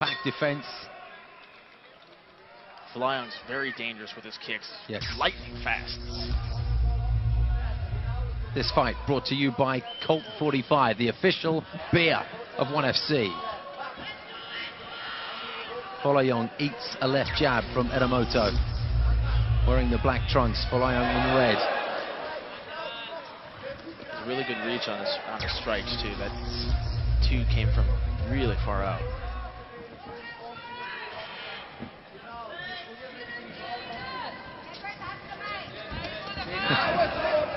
Back defense. Folayang's very dangerous with his kicks. Yes. Lightning fast. This fight brought to you by Colt 45, the official beer of 1FC. Folayang eats a left jab from Enomoto. Wearing the black trunks, Folayang in red. Really good reach on his on his strikes too. That two came from really far out.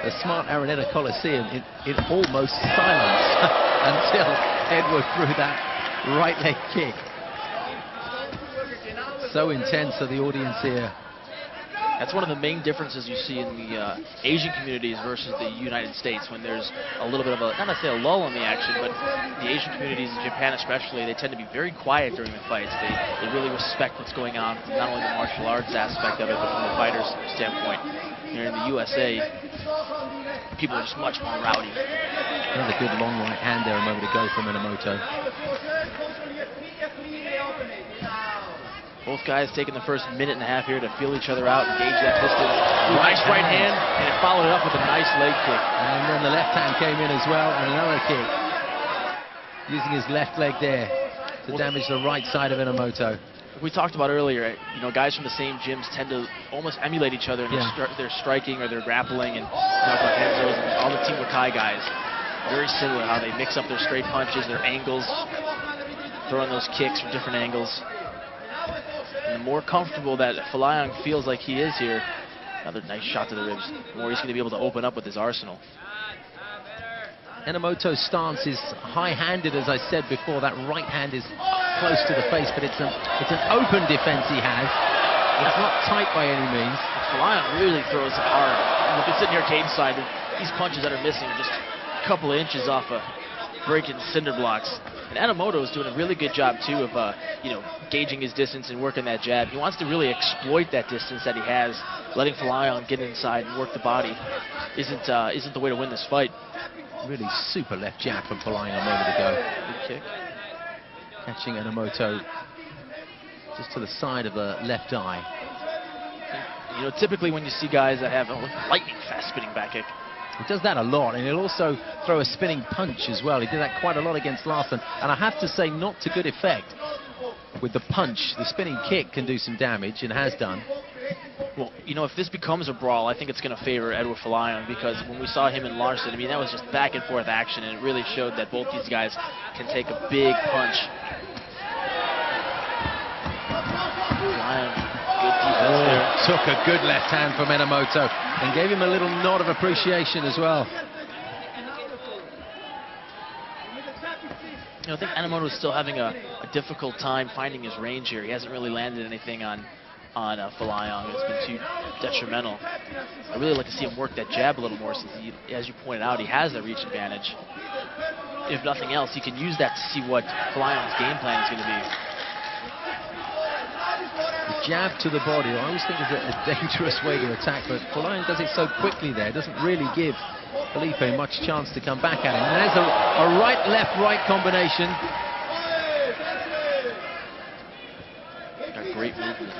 The smart Araneta Coliseum in, in almost silence until Edward threw that right leg kick. So intense are the audience here. That's one of the main differences you see in the uh, Asian communities versus the United States when there's a little bit of a, not necessarily a lull in the action, but the Asian communities in Japan especially, they tend to be very quiet during the fights. They, they really respect what's going on, not only the martial arts aspect of it, but from the fighter's standpoint. Here in the USA, people are just much more rowdy. Another good long right hand there a moment ago from Enomoto. Both guys taking the first minute and a half here to feel each other out, engage that distance. Ooh, nice right hand, and it followed it up with a nice leg kick. And then the left hand came in as well, and another kick. Using his left leg there to damage the right side of Enomoto. We talked about earlier, you know, guys from the same gyms tend to almost emulate each other in yeah. their, their, striking or their grappling, and you know, and all the Team Lakay guys. Very similar how they mix up their straight punches, their angles, throwing those kicks from different angles. And the more comfortable that Folayang feels like he is here, another nice shot to the ribs, the more he's going to be able to open up with his arsenal. Enomoto's stance is high-handed, as I said before. That right hand is close to the face, but it's, a, it's an open defense he has. It's not tight by any means. Folayang really throws hard. Look, it's sitting here cage side. These punches that are missing are just a couple of inches off of breaking cinder blocks. And Enomoto is doing a really good job too of uh, you know gauging his distance and working that jab. He wants to really exploit that distance that he has. Letting Folayang get inside and work the body isn't uh, isn't the way to win this fight. Really super left jab from Folayang a moment ago. Good kick. Catching Enomoto just to the side of the left eye. You know, typically when you see guys that have a lightning fast spinning back kick, he does that a lot, and he'll also throw a spinning punch as well. He did that quite a lot against Laursen, and I have to say, not to good effect. With the punch, the spinning kick can do some damage, and has done. Well, you know, if this becomes a brawl, I think it's going to favor Edward Folayang because when we saw him and Laursen, I mean, that was just back and forth action, and it really showed that both these guys can take a big punch Oh, took a good left hand from Enomoto and gave him a little nod of appreciation as well. You know, I think Enomoto is still having a, a, difficult time finding his range here. He hasn't really landed anything on on uh, Folayang. It's been too detrimental. I really like to see him work that jab a little more since, he, as you pointed out, he has that reach advantage. If nothing else, he can use that to see what Folayang's game plan is going to be jab to the body, I always think is a, a dangerous way to attack, but Folayang does it so quickly there, doesn't really give Felipe much chance to come back at him. And there's a, a right-left-right combination. A great movement.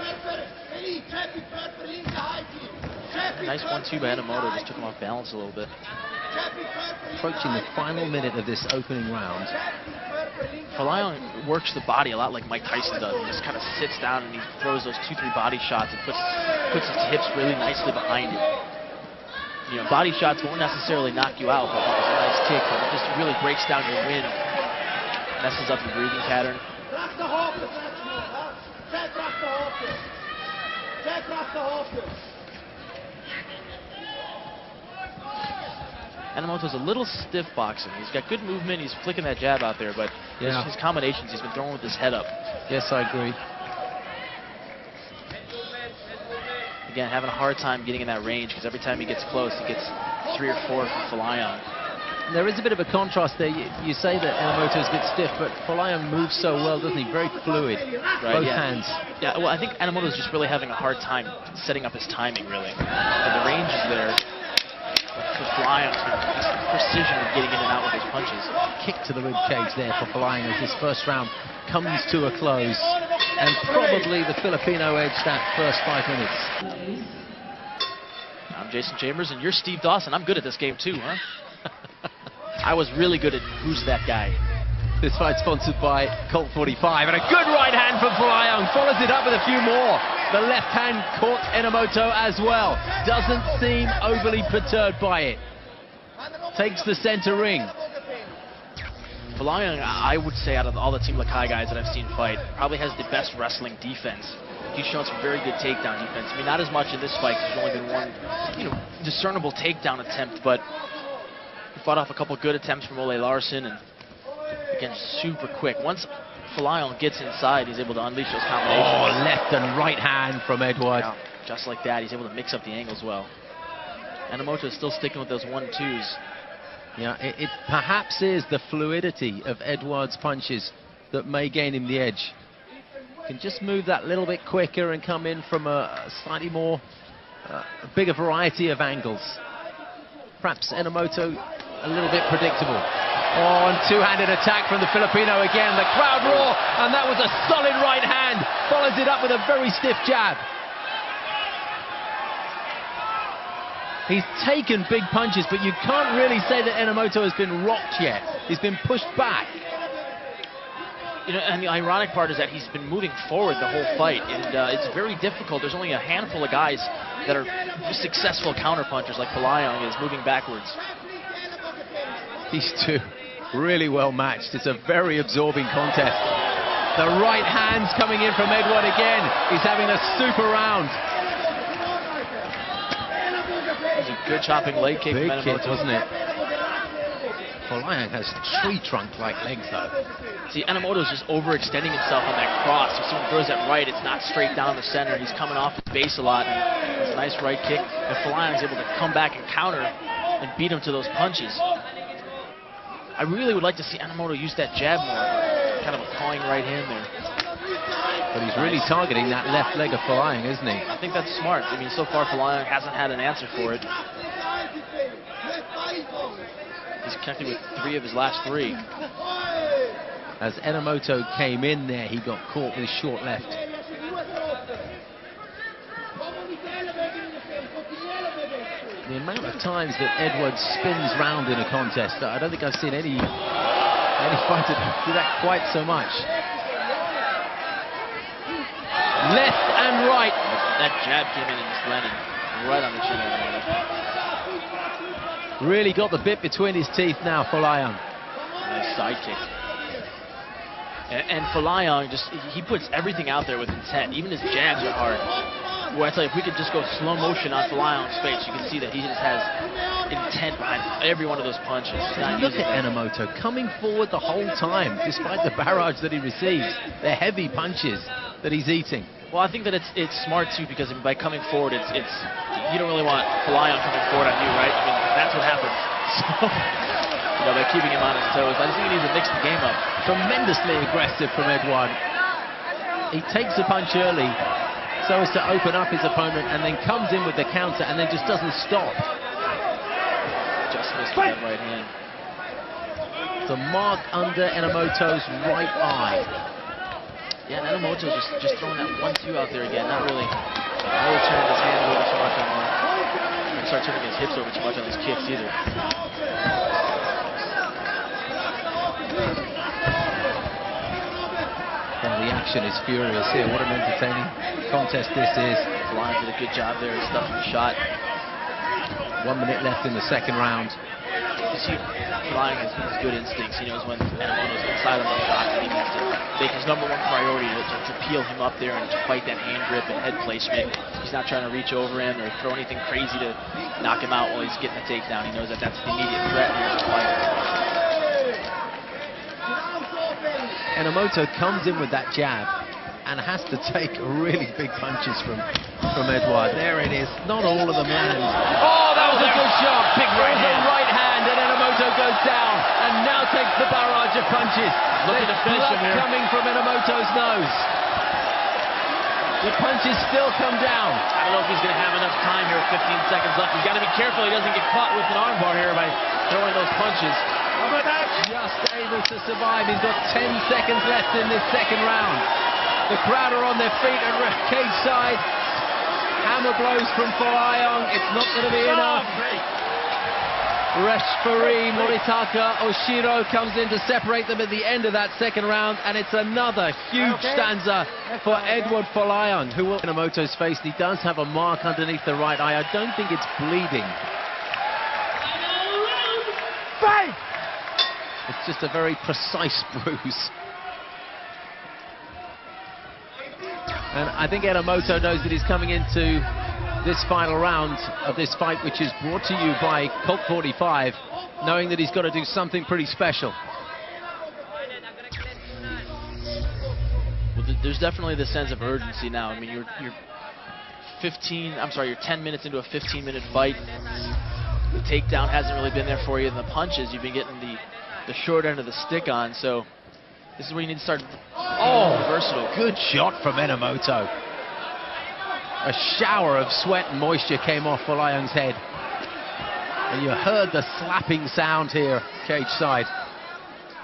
Nice one-two by Enomoto, just took him off balance a little bit. Approaching the final minute of this opening round. Folayang works the body a lot like Mike Tyson does. He just kind of sits down and he throws those two, three body shots and puts puts his hips really nicely behind it. You know, body shots won't necessarily knock you out, but it's a nice kick. But it just really breaks down your wind, messes up your breathing pattern. Enomoto's a little stiff boxing. He's got good movement. He's flicking that jab out there, but yeah. his, his combinations, he's been throwing with his head up. Yes, I agree. Again, having a hard time getting in that range because every time he gets close, he gets three or four from Folayang. There is a bit of a contrast there. You, you say that Enomoto is a bit stiff, but Folayang moves so well, doesn't he? Very fluid, right, both yeah. hands. Yeah, well, I think Enomoto is just really having a hard time setting up his timing, really. And the range is there. For Folayang, precision of getting in and out with his punches. Kick to the rib cage there for Folayang as his first round comes to a close. And probably the Filipino edge that first five minutes. I'm Jason Chambers, and you're Steve Dawson. I'm good at this game too, huh? I was really good at who's that guy. This fight sponsored by Colt 45, and a good right hand from Folayang. Follows it up with a few more. The left hand caught Enomoto as well. Doesn't seem overly perturbed by it. Takes the center ring. Folayang, I would say, out of all the Team Lakay guys that I've seen fight, probably has the best wrestling defense. He's shown some very good takedown defense. I mean, not as much in this fight. There's only been one, you know, discernible takedown attempt, but he fought off a couple good attempts from Ole Laursen, and again, super quick. Once Folayang gets inside, he's able to unleash those combinations. Oh, left and right hand from Edward. Yeah, just like that, he's able to mix up the angles well. Enomoto is still sticking with those one-twos. Yeah, it, it, perhaps is the fluidity of Edward's punches that may gain him the edge. Can just move that little bit quicker and come in from a, slightly more, uh, bigger variety of angles. Perhaps Enomoto a little bit predictable. Oh, and two-handed attack from the Filipino again. The crowd roar, and that was a solid right hand. Follows it up with a very stiff jab. He's taken big punches, but you can't really say that Enomoto has been rocked yet. He's been pushed back. You know, and the ironic part is that he's been moving forward the whole fight, and uh, it's very difficult. There's only a handful of guys that are successful counterpunchers, like Folayang is moving backwards. These two really well matched. It's a very absorbing contest. The right hands coming in from Edward again. He's having a super round. It's a good chopping leg kick. Big kick, wasn't it? Folayang has tree trunk-like legs, though. See, Enomoto's just overextending himself on that cross. If someone throws that right, it's not straight down the center. He's coming off the base a lot. And it's a nice right kick. And Folayang's able to come back and counter and beat him to those punches. I really would like to see Enomoto use that jab more. Kind of a clawing right hand there. But he's really targeting that left leg of Folayang, isn't he? I think that's smart. I mean, so far Folayang hasn't had an answer for it. He's connected with three of his last three. As Enomoto came in there, he got caught with his short left. The amount of times that Edwards spins round in a contest, I don't think I've seen any any fighter do that quite so much. Left and right. That jab came in and just landed right on the chin of Really got the bit between his teeth now, Folayang. Nice side kick. And, and Folayang just, he puts everything out there with intent. Even his jabs are hard. Well, I tell you, if we could just go slow motion on Folayang's face, you can see that he just has intent behind every one of those punches. Look at Enomoto coming forward the whole time, despite the barrage that he receives. They're heavy punches that he's eating. Well, I think that it's it's smart too because by coming forward, it's it's you don't really want Folayang coming forward on you, right? I mean, that's what happens. So, you know, they're keeping him on his toes, I just think he needs to mix the game up. Tremendously aggressive from Edward. He takes a punch early so as to open up his opponent and then comes in with the counter and then just doesn't stop. Just missed that right hand. The mark under Enomoto's right eye. Yeah, and Enomoto just, just throwing that one-two out there again. Not really, not really turning his hands over too much on one. And start turning his hips over too much on these kicks either. And action is furious here. What an entertaining contest this is. Lion did a good job there, and stuffing the shot. One minute left in the second round. You see, Folayang has, has good instincts. He knows when Enomoto's inside of the shot and he needs to make his number one priority to, to, to, peel him up there and to fight that hand grip and head placement. He's not trying to reach over him or throw anything crazy to knock him out while he's getting the takedown. He knows that that's the immediate threat here to fight. Enomoto comes in with that jab and has to take really big punches from, from Edward. There it is. Not all of them land. Oh, that was a good shot. Big right hand. right hand, and Enomoto goes down and now takes the barrage of punches. Looking to finish him here. coming from Enomoto's nose. The punches still come down. I don't know if he's going to have enough time here 15 seconds left. He's got to be careful he doesn't get caught with an armbar here by throwing those punches. Just able to survive. He's got 10 seconds left in this second round. The crowd are on their feet at cage side. Hammer blows from Folayang. It's not going to be enough. Referee Moritaka Oshiro comes in to separate them at the end of that second round, and it's another huge stanza for Edward Folayang, who will Enomoto's face. He does have a mark underneath the right eye. I don't think it's bleeding. Fight! It's just a very precise bruise. And I think Enomoto knows that he's coming into this final round of this fight, which is brought to you by Colt 45, knowing that he's got to do something pretty special. Well, there's definitely the sense of urgency now. I mean, you're, you're 15, I'm sorry, you're 10 minutes into a 15-minute fight. The takedown hasn't really been there for you, and the punches, you've been getting the, the short end of the stick on, so this is where you need to start Oh, versatile. Good shot from Enomoto. A shower of sweat and moisture came off Folayang's head. And you heard the slapping sound here, cage side.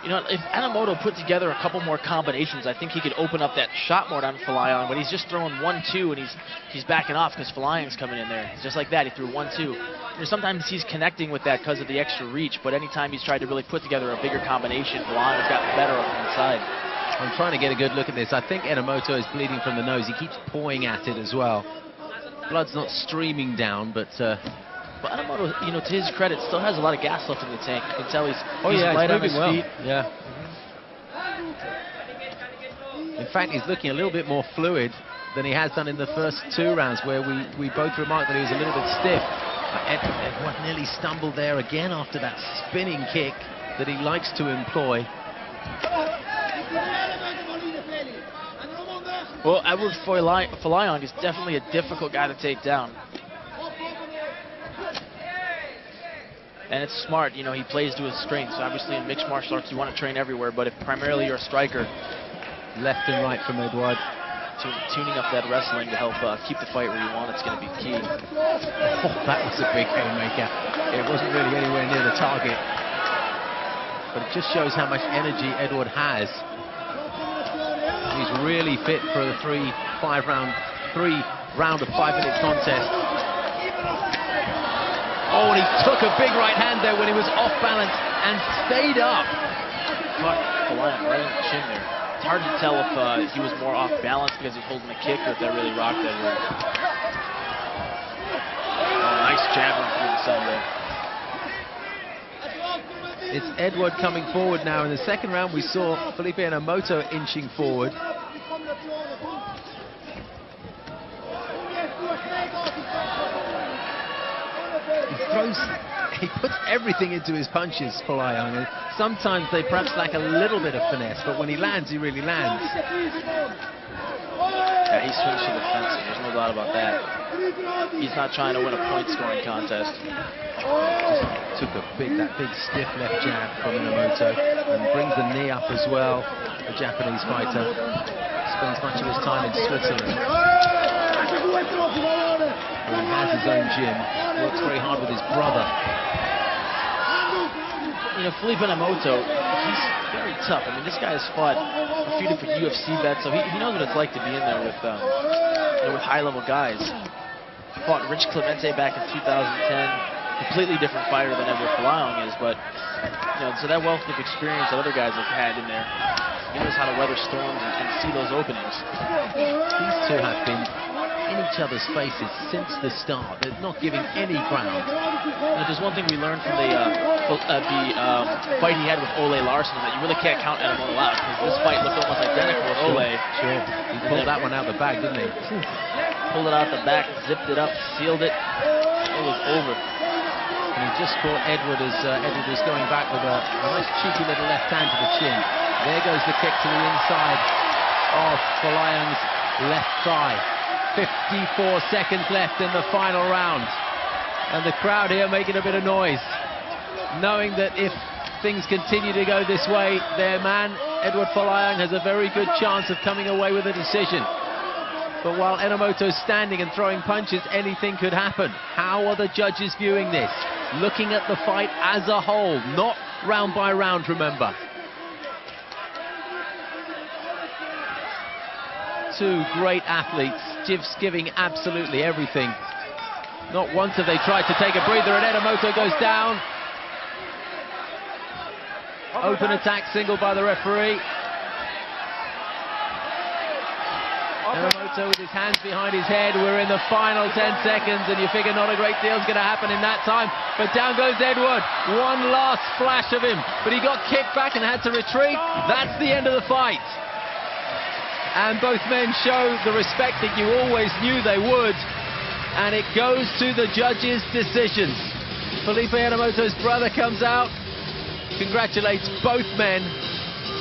You know, if Enomoto put together a couple more combinations, I think he could open up that shot more on Folayang, but he's just throwing one, two, and he's he's backing off because Folayang's coming in there. Just like that, he threw one, two. You know, sometimes he's connecting with that because of the extra reach, but anytime he's tried to really put together a bigger combination, Folayang's gotten better on the inside. I'm trying to get a good look at this. I think Enomoto is bleeding from the nose. He keeps pawing at it as well. Blood's not streaming down, but... Uh, but Enomoto, you know, to his credit, still has a lot of gas left in the tank. You can tell he's, oh, he's yeah, light he's on his well. feet. Yeah. In fact, he's looking a little bit more fluid than he has done in the first two rounds, where we, we both remarked that he was a little bit stiff. Ed, Edward nearly stumbled there again after that spinning kick that he likes to employ. Well, Edward Folayong is definitely a difficult guy to take down. And it's smart, you know, he plays to his strengths. Obviously, in mixed martial arts, you want to train everywhere, but if primarily you're a striker, left and right from Edward, tuning up that wrestling to help uh, keep the fight where you want it's going to be key. Oh, that was a big haymaker. It wasn't really anywhere near the target. But it just shows how much energy Edward has He's really fit for a three, five round, three round of five minute contest. Oh, and he took a big right hand there when he was off balance and stayed up. Caught Folayong right in the chin there. It's hard to tell if uh, he was more off balance because he's holding a kick or if that really rocked Edward. Oh, nice jab through the center there. It's Edward coming forward now. In the second round, we saw Felipe Enomoto inching forward. He throws, he puts everything into his punches, Folayong. Sometimes they perhaps lack a little bit of finesse, but when he lands, he really lands. Yeah, he swings for the fences. There's no doubt about that. He's not trying to win a point-scoring contest. Just took a big, that big stiff left jab from Enomoto and brings the knee up as well. The Japanese fighter spends much of his time in Switzerland. Where he has his own gym, works very hard with his brother. You know, Felipe Namoto, he's very tough. I mean, this guy has fought a few different UFC vets, so he, he knows what it's like to be in there with, um, you know, with high-level guys. Fought Rich Clementi back in 2010 completely different fighter than Edward Folayong is, but you know, so that wealth of experience that other guys have had in there, he knows how to weather storms and, and see those openings. These two have been in each other's faces since the start. They're not giving any ground. Know, there's one thing we learned from the uh, uh, the um, fight he had with Ole Laursen that you really can't count Enomoto out because this fight looked almost identical with Ole. Sure, he pulled that one out the bag, didn't he? Pulled it out the back, zipped it up, sealed it. It was over. And he just caught Edward as uh, Edward was going back with a, a, nice cheeky little left hand to the chin. There goes the kick to the inside of Folayong's left thigh. 54 seconds left in the final round. And the crowd here making a bit of noise, knowing that if things continue to go this way, their man, Edward Folayong, has a very good chance of coming away with a decision. But while Enomoto's standing and throwing punches, anything could happen. How are the judges viewing this? Looking at the fight as a whole, not round by round, remember. Two great athletes, giving absolutely everything. Not once have they tried to take a breather, and Enomoto goes down. Open attack single by the referee. Enomoto with his hands behind his head. We're in the final 10 seconds, and you figure not a great deal's going to happen in that time. But down goes Edward. One last flash of him, but he got kicked back and had to retreat. That's the end of the fight. And both men show the respect that you always knew they would. And it goes to the judges' decisions. Felipe Enomoto's brother comes out, congratulates both men.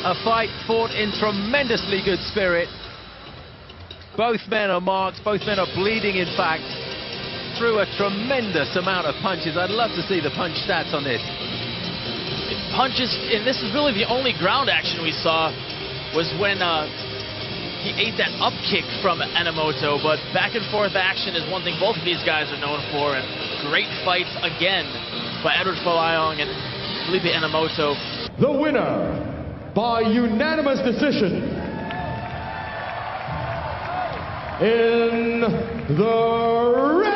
A fight fought in tremendously good spirit. Both men are marked, both men are bleeding in fact, through a tremendous amount of punches. I'd love to see the punch stats on this. Punches, and this is really the only ground action we saw, was when uh, he ate that up kick from Enomoto, but back and forth action is one thing both of these guys are known for, and great fights again by Edward Folayong and Felipe Enomoto. The winner by unanimous decision in the